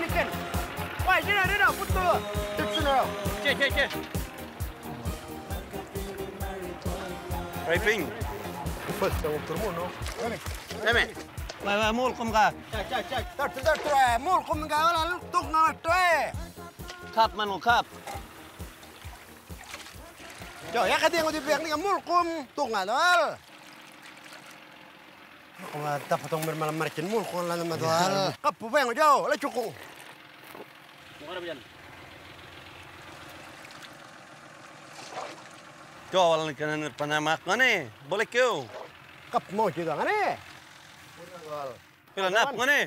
Dominican. Why, get out, get out, put the dictionary. Okay, okay, okay. Raiping. Pues, te voy a ¿no? Dame. Vai, vai, mul cum ga. Check, check, check. Dar, dar, dar, mul cum ga, ăla, toc na tre. Cap, manu, cap. Jo, ia cadê o de perna, mul cum, toc na, ăla. Cum a tapat un mermal marchin mul cum la na madal. Cap, vem, jo, la chucu. Jo, wala ka na panamak ko ni. Boleh kyo. Kap mo, juga nga ni! Pila nap ko ni.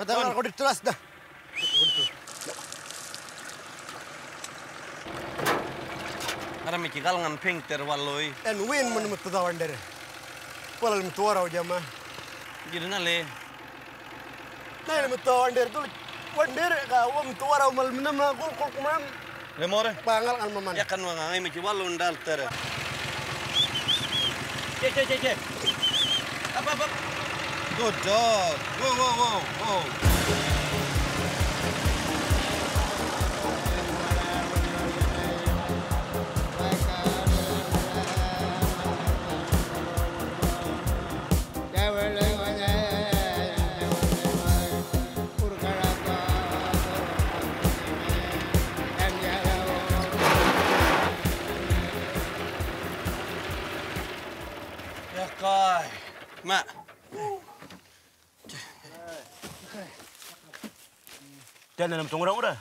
Katakan ako dito las dah. Ara mi ngan pink ter walloy. En win mo naman tatawa ndere. Wala naman tuwara o jama. Gidi na le. Nah, naman tatawa ndere. Tulik, wandere ka, wam tuwara o mal minam kul kul kumam. Le more. Pangal kan maman. Ya kan wanga ngai mi ki wallo ndal ter. Cek cek cek cek. Apa apa. Good job. Wow wow wow wow. Mak. Dan dalam tunggu orang udah.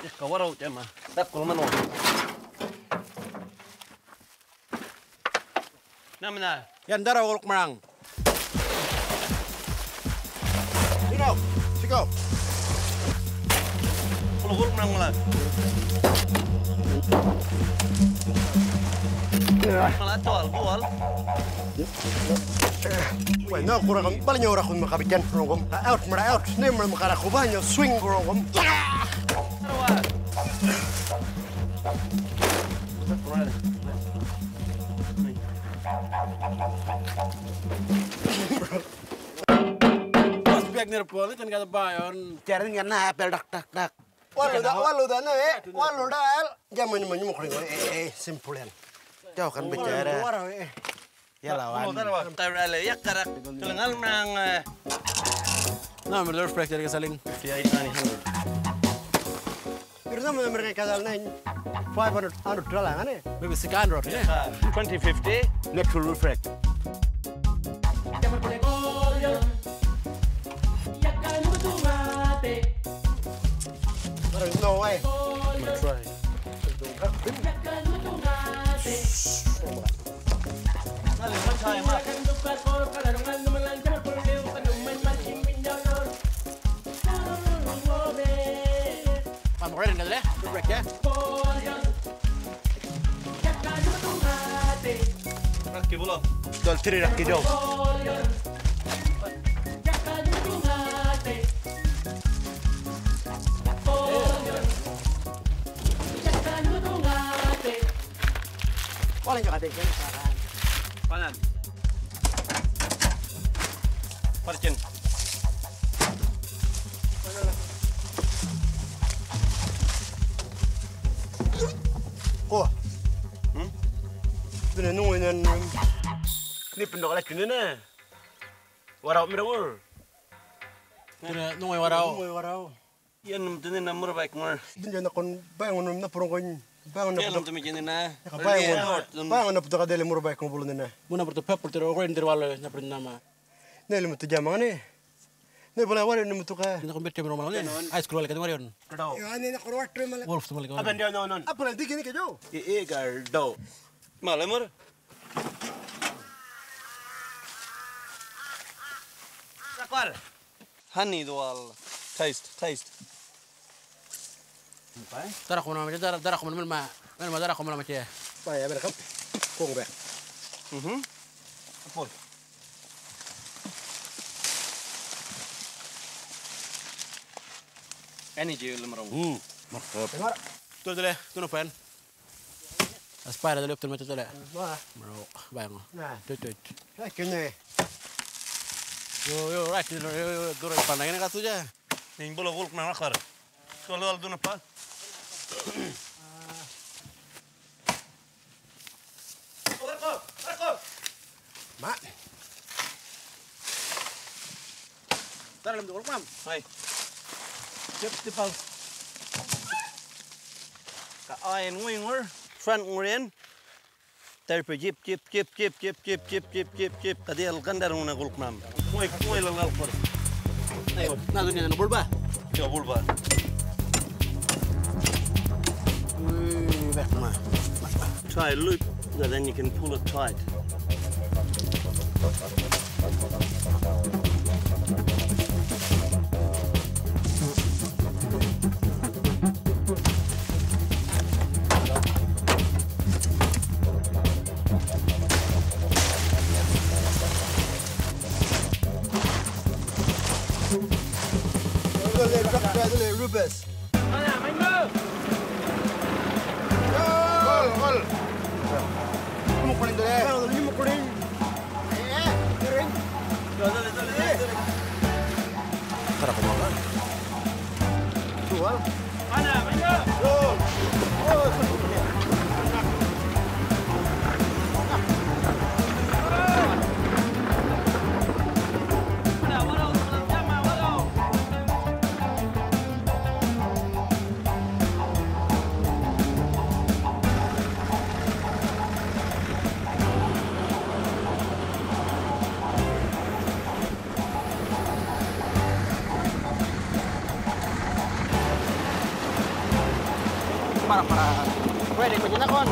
Ya kawarau jama. Tap kul mano. Namna. Yan dara uluk merang. Sino, siko. Kul kul menang malah. Malah tual bual. Na kurang paling orang kun makabijan kurang. Out, mera out. Nih mera makara kubahnya swing kurang kami. Pas biak nirpol kan kata bayon. Jarin kan na apel dak dak dak. Walu dah, walu na eh. Walu el. Jaman mau kering eh eh simpulan. Jauh kan bicara. Eh. Ya lawan. Tarale ya karak. Tulengal menang. Nah, menurut respect dari kesaling. Ya ini hundred. Kirna mana mereka kadal nain. 500 anu dollar kan eh. Maybe sekian rot ya. 2050. Next will Nalin man tayo mak. Kamu keren kan ya? Reflect ya. Rakki bulo. Jangan deh sekarang. Panan. Parcin. Oh. Hmm? Dene nunggu nan. Ni pendok lagi ni na. Warau mirawur. Kena nunggu warau. Nunggu warau. Yan mtini na mura baik mur. Dinja na kon bangun na purong kon. Bangon na po. Bangon na po ka dele murabay kong bulon na. Muna po to pepper tiro ko hindi wala na prin nama. Nele mo to jamang ni. Ne bola wala ni mo to ka. Na ko bete mo mala ni. Ice cream wala ka wala yon. Yo ani na to mala ka. Aban no no. Apala dikini ka jo. E e gardo. Honey do all. Taste, taste dara ko ma dara dara ko man ma man ma dara ko ma ci ba ya bere kam ko ngbe mhm. Pol ani je lu maraw hmm mar to dele to no pen aspara dele to meto dele maraw ba ngo to to ya kene yo yo right yo yo dura panagena ka tuya ning bolo volk na akhar solo al duna pa Mak. Tara lam dorok mam. Hai. Chep ti pal. Ka ayen ngui ngur. Fran nguren. Ter pe jip jip jip jip jip jip jip jip jip jip. Tadi al gandar nguna golok mam. Ngui ngui lal al kor. Ayo, na dunia na bulba. Ya bulba. back my, my tie a loop, so then you can pull it tight. Rubus. gol, gol. Kamu kuning dulu. Kalau Dale, dale, dale. para para. Pwede ko dyan akon